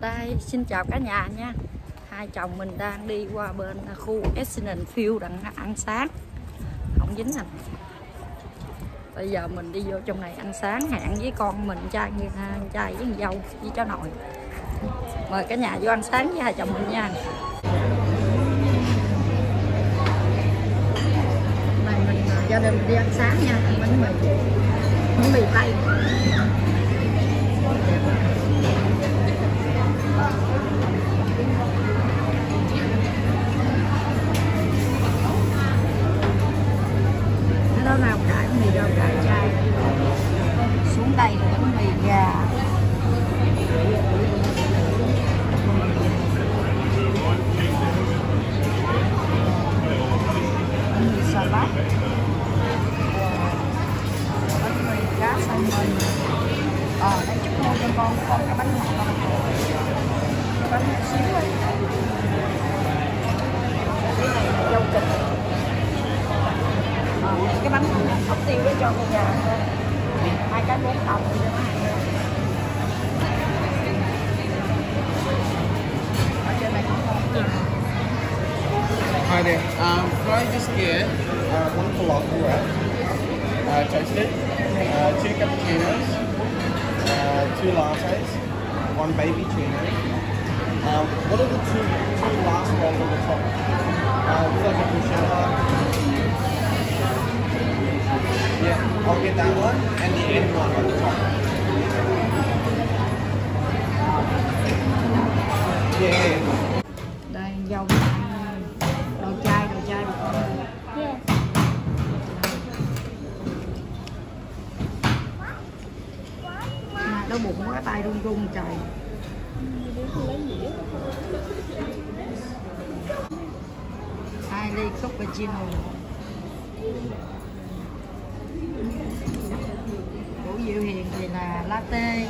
Đây, xin chào cả nhà nha. Hai chồng mình đang đi qua bên khu Essendon Field đặng ăn sáng. Không dính nè Bây giờ mình đi vô trong này ăn sáng hẹn với con mình trai à, trai với dâu với cháu nội. Mời cả nhà vô ăn sáng với hai chồng mình nha. Này mình à, gia đình đi ăn sáng nha. Bánh mì. Bánh mì Tây. Đó nào cải mì đâu cải chay. Xuống đây là bánh mì gà. Bánh mì bát bánh mì, cá salmon ờ đây chút mua cho con con cái bánh ngọt. Bánh nhỏ xíu ấy. Cái này là dâu kịch. Cái bánh ốc tiêu đó cho gà thôi hai cái bốn đồng Hi there. Um, could I just get uh, one falafel wrap, uh, toasted, uh, two cappuccinos, uh, two lattes, one baby tuna. Um, what are the two, two last rolls on the top? Uh, like a bruschetta. Okay, that one and the end one on the top. Yeah, đây dầu đồ chai đồ chai đồ con Mà đau bụng quá tay run run trời. Hai ly cappuccino của Diệu Hiền thì là latte.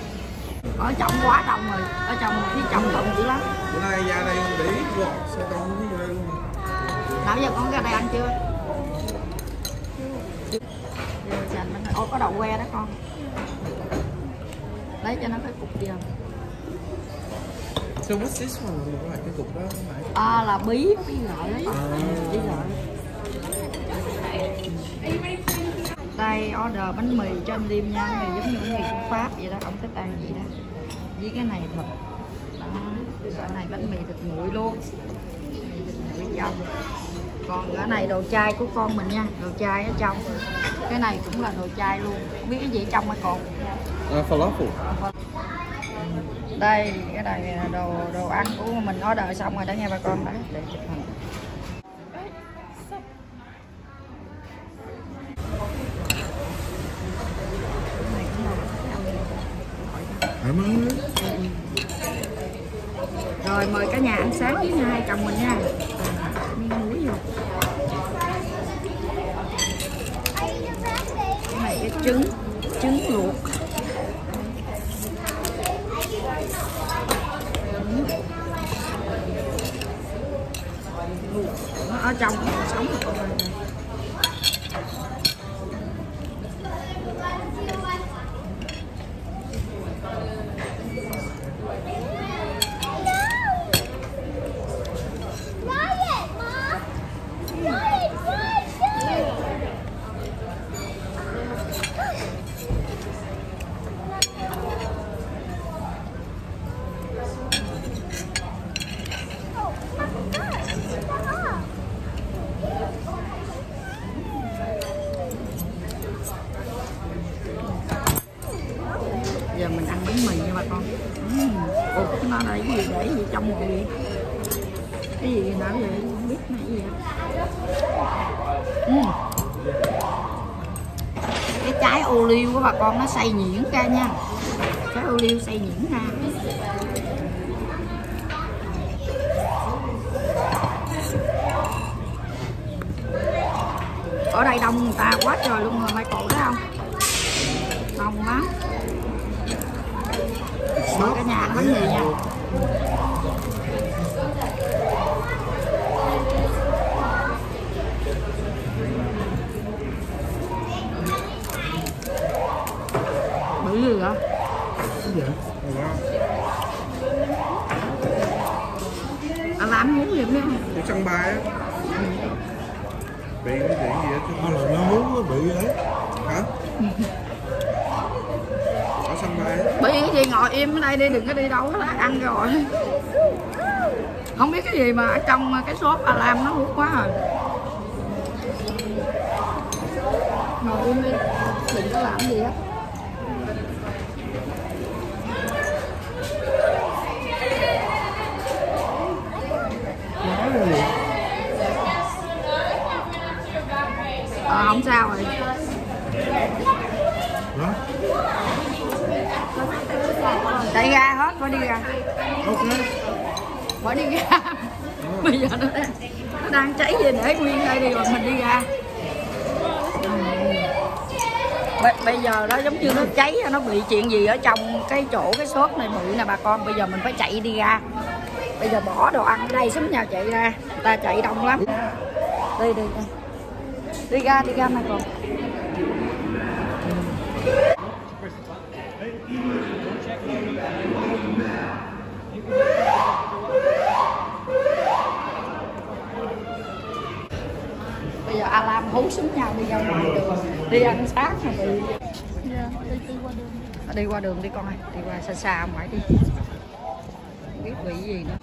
Ở trong quá đông rồi ở trong phía trong đông dữ lắm. Bữa nay ra đây để vô sao thấy vô đây luôn nào giờ con ra đây ăn chưa? Ồ, có đậu que đó con. Lấy cho nó cái cục dừa So what's this one? Like cái cục đó không phải? À là bí bí gợi đó con. Bí gợi đây order bánh mì cho anh Liêm nha. Mì giống như mì của Pháp vậy đó ông thích ăn vậy đó. Với cái này thịt đó cái này bánh mì thịt nguội luôn. Thịt nguội dâu còn cái này đồ chai của con mình nha đồ chai ở trong. Cái này cũng là đồ chai luôn. Không biết cái gì ở trong hả con? Uh, falafel. Đây cái này là đồ đồ ăn của mình. Order xong rồi đó nghe bà con đã. Để chụp hình Cái này cũng thoải mái. Rồi mời cả nhà ăn sáng với hai chồng mình nha miếng muối vô cái này cái trứng trứng luộc luộc nó ở trong còn sống rồi con ơi. Riot, Mom! Riot, Riot, Riot! Oh, fucking God. Shut up. giờ mình ăn bánh mì nha bà con uhm. ủa cái nó là cái gì để gì trong rồi vậy cái gì nào vậy không biết này gì vậy uhm. cái trái ô liu của bà con nó xay nhuyễn ra nha. Trái ô liu xay nhuyễn ra. Ở đây đông người ta quá trời luôn rồi, Michael, thấy không đông lắm mời cả nhà ăn bánh mì nha bự dữ hả Cái gì vậy? Oh, wow. à, làm muốn gì nữa không Củ săn bay á. Bị cái chuyện gì á chứ? Nó là nó muốn nó bị ấy Hả? Ở sân bay á. bởi vì cái gì ngồi im ở đây đi, đừng có đi đâu hết ăn rồi. Không biết cái gì mà ở trong cái shop bà làm nó hút quá rồi ngồi im đi, đừng có làm gì hết. Ờ không sao rồi Đó chạy đi ra Ok. Phải đi ra bây giờ nó đang, nó đang cháy gì để nguyên đây đi rồi mình đi ra. Bây, giờ đó giống như nó cháy nó bị chuyện gì ở trong cái chỗ cái shop này bụi nè bà con. Bây giờ mình phải chạy đi ra. Bây giờ bỏ đồ ăn ở đây sớm nào chạy ra. Người ta chạy đông lắm. Đi đi đi. Đi ra đi ra mà con bây giờ alarm hú súng nhau đi ra ngoài đường đi ăn sáng rồi bị đi qua đường. Đi con ơi đi qua xa xa ngoài đi. Không biết bị gì nữa.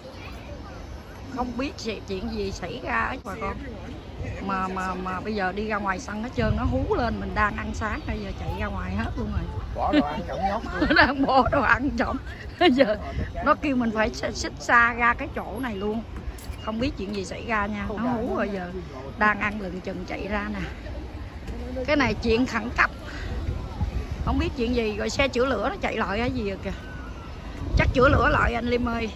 Không biết chuyện gì xảy ra ấy bà con. Mà mà mà bây giờ đi ra ngoài sân hết trơn nó hú lên mình đang ăn sáng bây giờ chạy ra ngoài hết luôn rồi. Bỏ đồ ăn trọng nhóc. nó đang bỏ đồ ăn trộm bây giờ nó kêu mình phải xích xa ra cái chỗ này luôn không biết chuyện gì xảy ra nha. Nó hú rồi giờ đang ăn lừng chừng chạy ra nè. Cái này chuyện khẩn cấp. Không biết chuyện gì rồi xe chữa lửa nó chạy lại cái gì rồi kìa. Chắc chữa lửa lại anh Liêm ơi.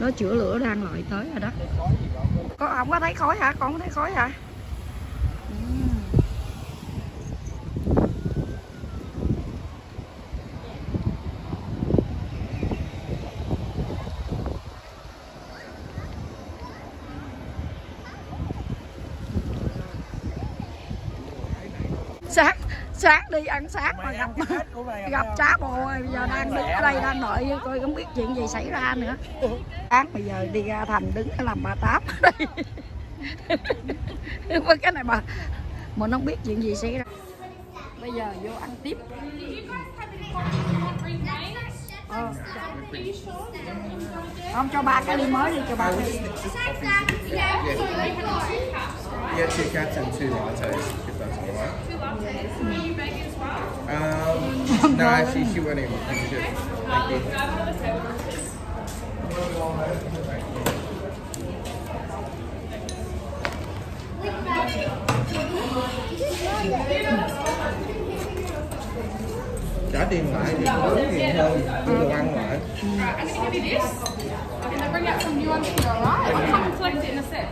Nó chữa lửa đang lại tới rồi đó. Có không có thấy khói hả? Con có thấy khói hả sáng sáng đi ăn sáng mà gặp gặp cá bồ bây giờ đang đứng ở đây đang đợi coi không biết chuyện gì xảy ra nữa. Sáng bây giờ đi ra thành đứng làm bà tám. Đây với cái này mà mình không biết chuyện gì xảy ra. Bây giờ vô ăn tiếp Ờ. không cho ba cái ly mới đi cho ba cái ly Yeah, two cats and two lattes, if that's all right. Um, no, actually, she won't even finish it. Thank you. Trả tiền lại thì có tiền hơn, mua đồ ăn lại. I'm gonna give you this. And then bring out some new ones for you, alright? I'll come and collect it in a sec.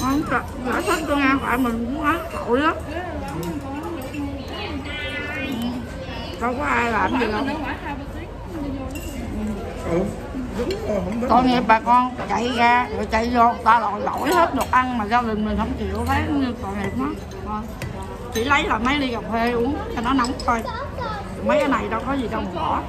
ngon thật giải thích cho nghe phải mình cũng nói tội lắm đâu có ai làm gì đâu Ừ, đúng rồi, không biết. tội nghiệp bà con chạy ra rồi chạy vô ta lội lỗi hết đồ ăn mà gia đình mình không chịu thấy như tội nghiệp nó Thôi, chỉ lấy là mấy ly cà phê uống cho nó nóng thôi mấy cái này đâu có gì đâu mà bỏ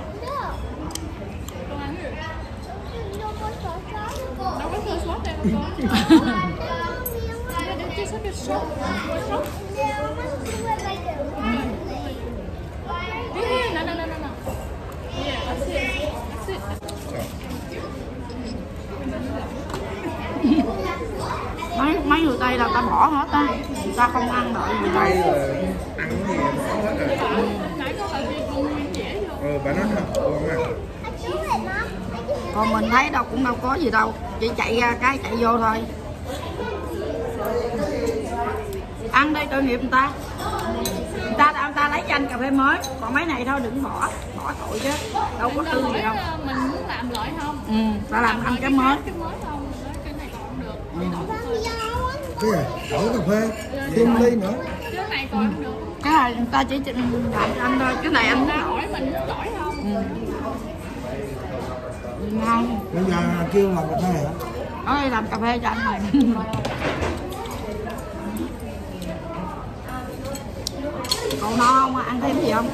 Mấy mấy người tây là ta bỏ hết á. Người ta không ăn đợi đâu Đây là ăn gì có hết rồi. Ừ, bà nói thật luôn á. còn mình thấy đâu cũng đâu có gì đâu. Chỉ chạy ra cái chạy vô thôi. Ăn đây tội nghiệp người ta. người ta người ta lấy cho anh cà phê mới. Còn mấy này thôi đừng bỏ bỏ tội chứ. Đâu có thương gì đâu. mình muốn làm lại không? ừ ta làm ăn cái mới. Cái mới không? Cái này còn được. Cái này đổi cà phê Thêm ly nữa. Cái này còn không được. cái này người ta chỉ làm cho anh thôi. Cái này anh hỏi mình muốn đổi không? ngon. Bây giờ kêu làm cà phê hả? đây làm cà phê cho anh này cậu no không? Ăn thêm gì không?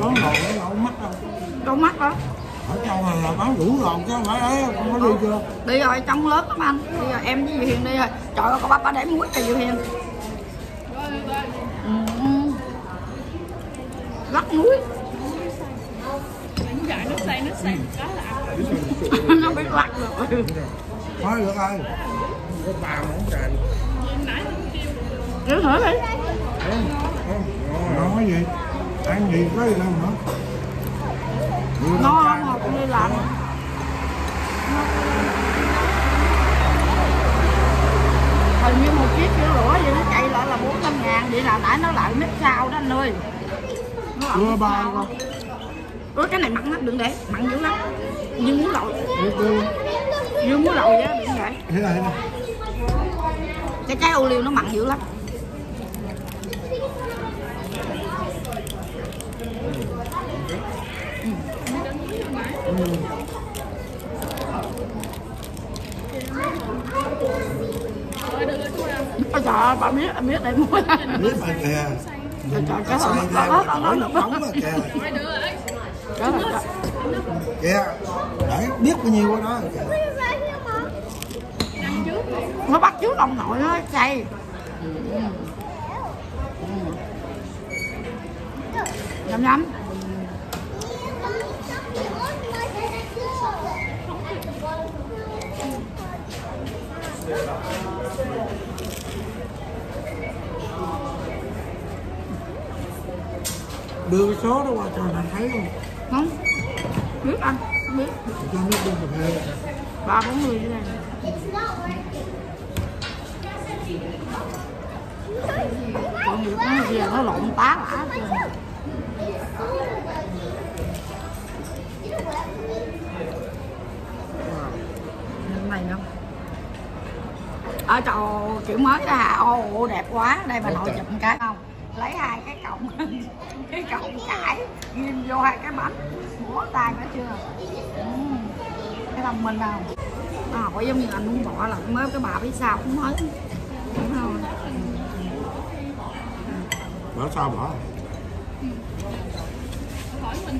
Món đồ nó không mắt đâu. Đâu mắt đó ở trong này là bán đủ rồi chứ không phải đấy không có đi ờ. chưa? Đi rồi trong lớp lắm anh. Đi rồi em với Diệu Hiền đi rồi. Trời ơi có bác bà để muối cho Diệu Hiền lắc ừ. muối xay, nó xay có là ăn. nó biết lắc rồi. Nói được ai? có ba món trời Nãy thử đi Nói gì? Ăn gì có gì đâu hả? Không mà cũng đi làm. Hình như một chiếc kiểu rửa vậy nó chạy lại là 400 ngàn. Vậy là nãy nó lại mít sao đó anh ơi. Nó lại mít sao. Ủa cái này mặn lắm đừng để mặn dữ lắm như muối chưa? như muối vậy đó, đừng để cái trái ô liu nó mặn dữ lắm Ôi trời ơi, bà biết, bà biết đây muối Biết mà kìa. Trời trời, cái cái đó, nổi đó, nước nóng mà kìa. Đó là đó. Kìa. Đấy, biết bao nhiêu quá đó. Nó bắt trước ông nội nó cay nhắm nhắm Đưa cái số đó qua cho anh thấy không? Không. Biết anh không biết. Ba bốn người như này còn việc nó gì nó lộn tá lả. Cái này không? Ở trò kiểu mới hả ô ô, đẹp quá. Đây bà nội chụp một cái lấy hai cái cọng cái cọng cải ghim vô hai cái bánh. Bó tay nữa chưa? Ừ. cái lòng mình nào? À, có giống như anh muốn bỏ là mới cái bà biết sao cũng mới. Đúng không Bỏ sao bỏ? hỏi mình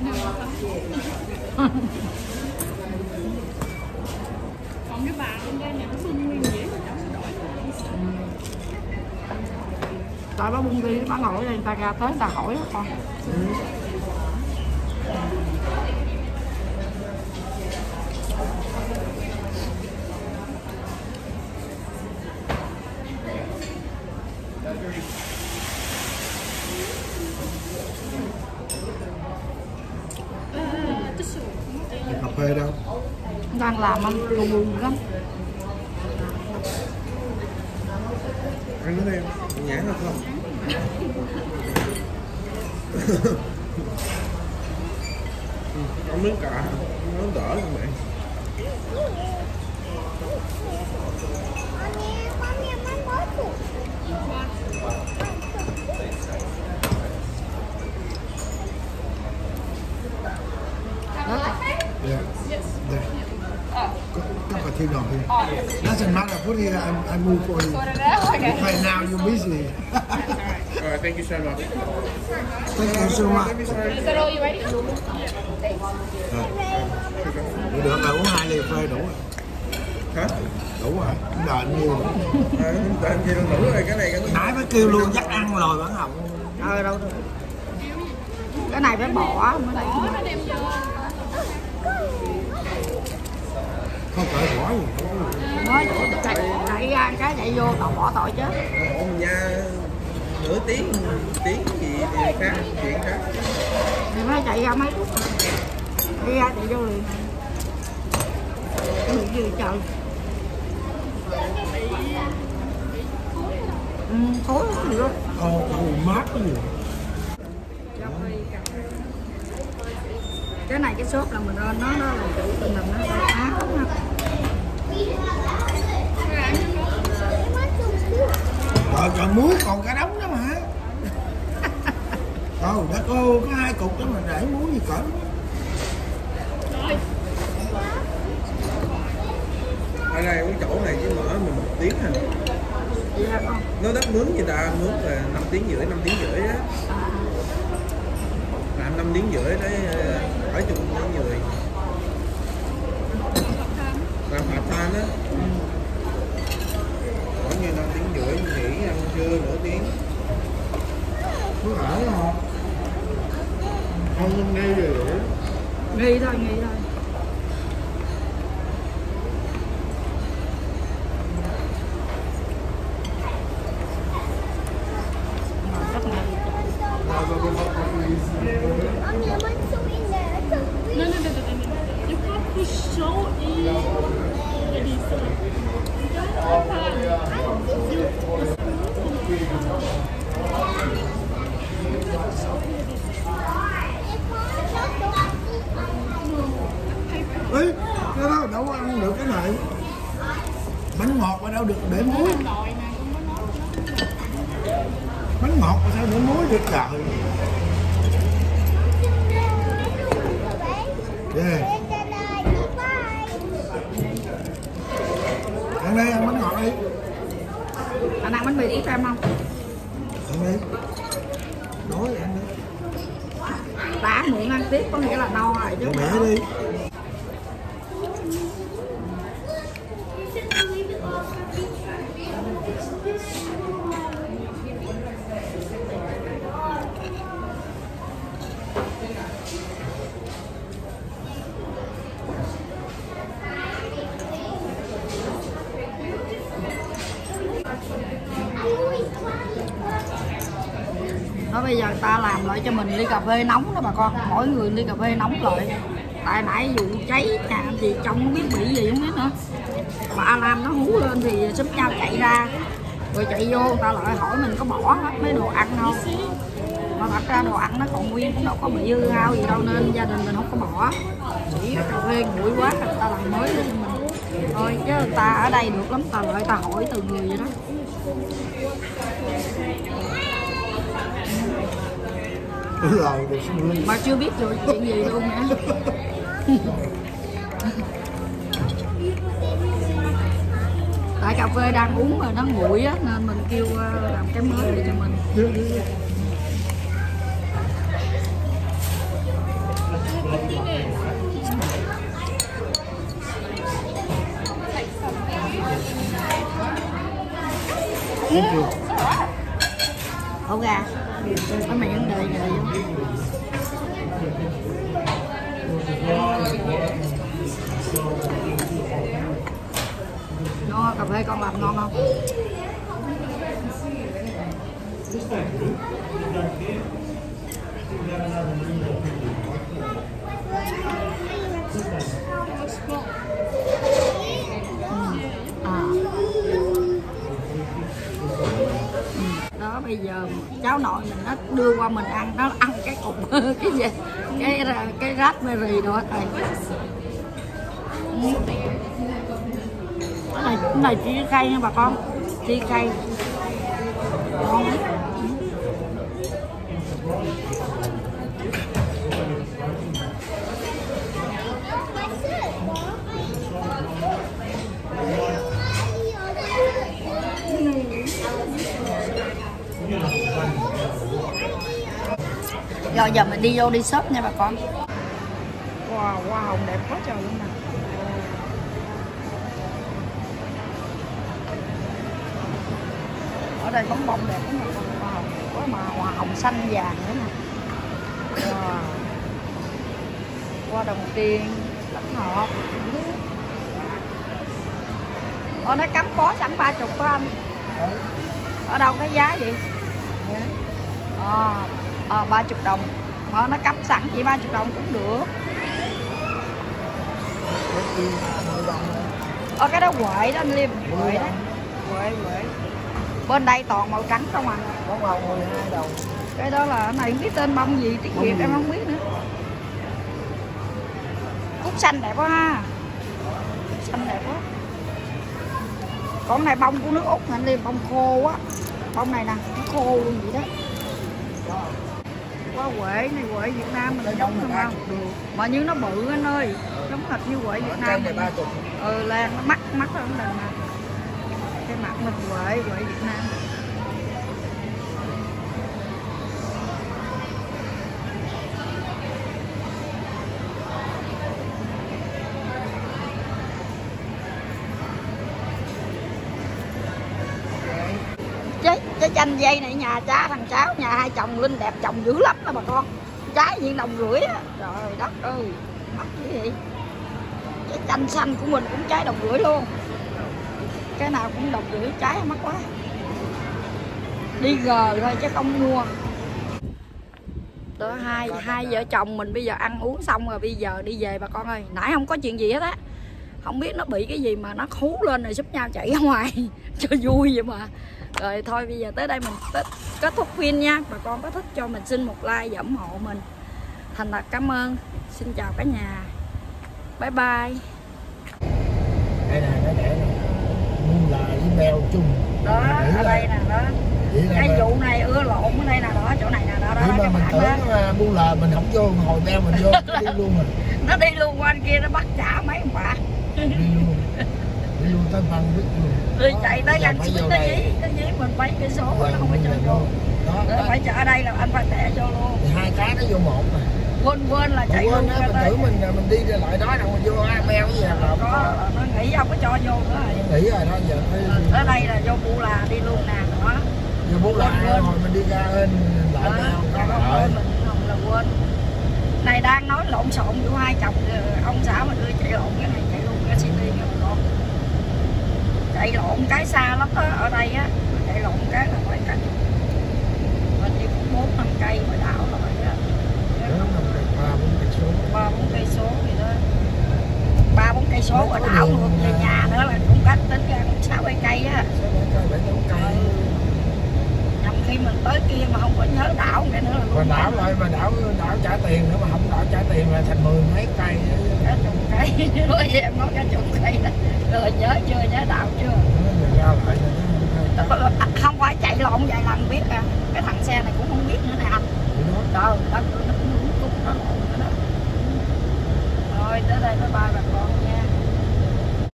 Còn cái bà bên đây nhà nó bưng nguyên dĩa mà cháu sẽ đổi tại bà bung đi bà ngồi đây người ta ra tới người ta hỏi đó con. Cà phê đâu? đang làm anh buồn buồn lắm ăn nó đi nhãn được không có miếng cả nó đỡ mẹ. bạn you là Yeah. There. Có, thiên đồng here. Doesn't matter, put here, I, I move for you. Right now, you're busy. Alright, thank you so much. Thank you so much. Is that all you ready? Được được là uống hai ly phê đủ rồi. Hả? Đủ rồi. Không đợi anh mua nữa. À, tại gì đâu đủ rồi cái này cái Nãy mới kêu luôn dắt ăn rồi vẫn không. ờ đâu được cái này phải bỏ mới đây Không phải bỏ gì. mới chạy chạy ra cái chạy vô tao bỏ tội chứ. Ôm nha nửa tiếng tiếng gì thì khác chuyện khác. Thì phải chạy ra mấy phút. Đi ra chạy vô liền. Đừng gì trời? Ừ, thối lắm rồi. Ồ, ồ, mát cái gì. Cái này cái shop là mình lên nó nó là chủ tình là nó là áo ha. Rồi còn muối còn cả đống đó mà. Ồ, đã cô có hai cục đó mà để muối gì cỡ. ở đây cái chỗ này chứ mở mình một tiếng à. Hả nó đất nướng người ta nướng là 5 tiếng rưỡi 5 tiếng rưỡi á làm 5 tiếng rưỡi tới bảy chục tiếng người. Làm hạt than á. Khoảng như năm tiếng rưỡi nghỉ ăn trưa nửa tiếng. Cứ ở không? Không không nghe gì đủ. nghi thôi nghi thôi Mà rất là Mommy, I want some in there. So we No, no, no, no, no, no. You can't push so in. It is so. You don't open. Ý, cái đó đâu có ăn được cái này. Bánh ngọt mà đâu được để muối. Bánh ngọt mà sao để muối được trời. Yeah. Ăn đây, ăn bánh ngọt đi. anh ăn bánh mì ít em không Ăn đi. Nói ăn đi. đã mượn ăn tiếp có nghĩa là no rồi chứ phải đi. Đó bây giờ ta làm lại cho mình ly cà phê nóng đó bà con. Mỗi người ly cà phê nóng lại. Tại nãy vụ cháy nhà thì trong không biết bị gì, không biết nữa. Bà làm nó hú lên thì súp nhau chạy ra. Rồi chạy vô người ta lại hỏi mình có bỏ hết mấy đồ ăn không? Mà thật ra đồ ăn nó còn nguyên, cũng đâu có bị hư hao gì đâu, Nên gia đình mình không có bỏ. Chỉ cà phê nguội quá người ta làm mới lên mình. Thôi, chứ người ta ở đây được lắm, Ta lại ta hỏi từ người vậy đó. Rồi, được mà chưa biết rồi chuyện gì luôn nữa tại cà phê đang uống mà nó nguội á nên mình kêu ờ, làm cái mới để cho mình. Ổ gà có mày ăn đề vậy. ngon cà phê con làm ngon không bây giờ cháu nội mình nó đưa qua mình ăn, nó ăn cái cục, cái gì, cái cái raspberry đó, thầy. Cái này cái này chi cây nha bà con chi cây. Ngon rồi giờ mình đi vô đi shop nha bà con. Wow wow hồng đẹp quá trời luôn nè. Ở đây bóng bông đẹp lắm hoa hồng có mà hoa hồng xanh vàng nữa nè. Wow. hoa đồng tiền lãnh hợp Ồ, nó cắm bó sẵn ba chục của anh. Ở đâu cái giá vậy? Ờ à, ba chục đồng. Mà nó cắm sẵn chỉ ba chục đồng cũng được. Ờ cái đó quệ đó anh liêm. Quệ đó. Quệ quệ. Bên đây toàn màu trắng không à? Bóng hồng 12 đồng. cái đó là này không biết tên bông gì tiếng việt em không biết nữa. Cúc xanh đẹp quá ha. Cúc xanh đẹp quá. Con này bông của nước úc anh liêm bông khô á bông này nè nó khô luôn vậy đó qua quệ này quệ việt nam mình giống không không mà như nó bự anh ơi, giống thịt như quệ việt nam mình ừ lan nó mắt mắt hơn không mà. Cái mặt mình quệ quệ việt nam. Chanh dây này nhà cha, thằng cháu nhà hai chồng linh đẹp, chồng dữ lắm đó bà con. Trái diện đồng rưỡi á. Trời đất ơi, mắc cái gì cái chanh xanh của mình cũng trái đồng rưỡi luôn. Cái nào cũng đồng rưỡi, trái mắc quá. Đi gờ thôi chứ không mua. Đó, hai hai vợ chồng mình bây giờ ăn uống xong rồi bây giờ đi về bà con ơi. Nãy không có chuyện gì hết á. Không biết nó bị cái gì mà nó hú lên rồi giúp nhau chạy ra ngoài. Cho vui vậy mà rồi thôi bây giờ tới đây mình kết, kết thúc phim nha. Bà con có thích cho mình xin một like và ủng hộ mình. Thành thật cảm ơn. Xin chào cả nhà. Bye bye. Đây nè nó để là mèo chung. Đó ở đây nè đó. Cái vụ này ưa lộn ở đây nè đó chỗ này nè đó đó cái mình bản đó. à, muôn là mình không vô hồi mèo mình vô đi luôn rồi. Nó đi luôn qua anh kia nó bắt trả mấy ông bạc luôn tới văn biết luôn. Rồi Đó, chạy tới phải xuống vô tới dí tới dí mình mấy cái số nó không có cho vô. đó, đó. phải chở ở đây là anh phải tẻ vô luôn. Thì hai cái nó vô một mà. Quên quên là chạy quên á mình tưởng mình mình đi ra lại đó đâu mà vô ai mèo gì à là có nó nghĩ không có cho vô nữa. Rồi nghĩ rồi đó giờ phải ở đây là vô bu là đi luôn nè đó. Bố lại Quên. rồi mình đi ra bên lại đó quên mình không là quên. Này đang nói lộn xộn của hai chồng ờ, ông xã mà đưa chạy lộn cái này chạy luôn cái con chạy lộn cái xa lắm á ở đây á chạy lộn cái là phải cả mình đi cũng bốn năm cây mà đảo rồi á Đó, ba bốn cây số. Ba bốn cây số gì đó. Ba bốn cây số ở đảo luôn về nhà nữa là cũng cách tính ra cũng sáu bảy cây á. Nhằm khi mình tới kia mà không có nhớ đảo cái nữa là mà đảo lại mà đảo đảo trả tiền nữa mà không đảo trả tiền là thành mười mấy cây cây nói với em nói cả chục cây đó rồi nhớ chưa, nhớ đạo chưa? Ờ, à, không phải chạy lộn vài lần biết à cái thằng xe này cũng không biết nữa nè anh. Đó trời đất nó cũng đúng nó lộn rồi, tới đây, bye bye bà con.